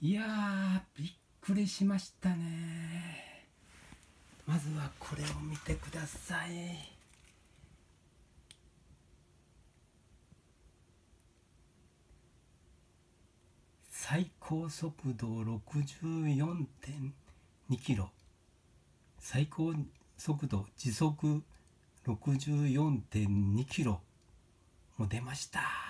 いやーびっくりしましたね。まずはこれを見てください。最高速度64.2キロ。最高速度時速64.2キロも出ました。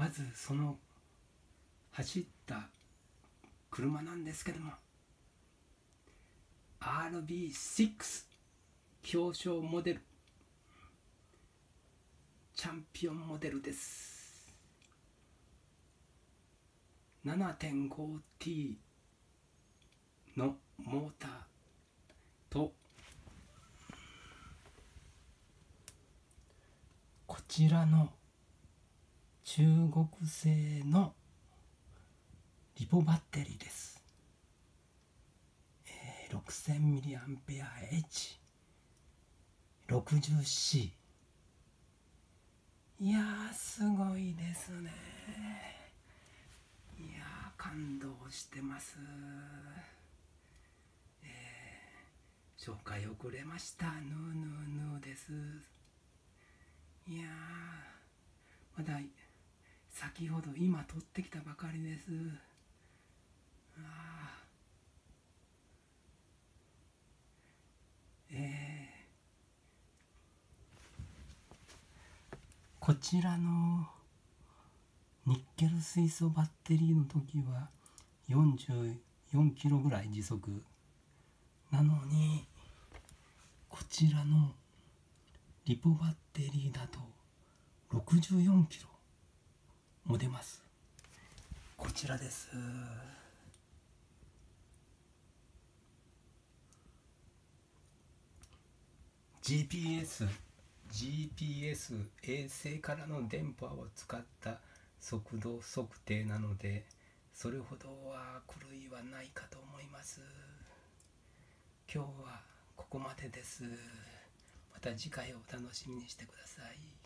まずその走った車なんですけども RB6 表彰モデルチャンピオンモデルです。7.5T のモーターとこちらの中国製のリポバッテリーです、えー、6000mAh60C いやすごいですね。いや感動してます。えー、紹介遅れました。ヌーヌーヌーです。いやまだ先ほど今取ってきたばかりです。あえー。こちらのニッケル水素バッテリーの時は44キロぐらい時速。なのにこちらのリポバッテリーだと64キロ。も出ます。こちらです。GPS GPS 衛星からの電波を使った速度測定なのでそれほどは狂いはないかと思います。今日はここまでです。また次回をお楽しみにしてください。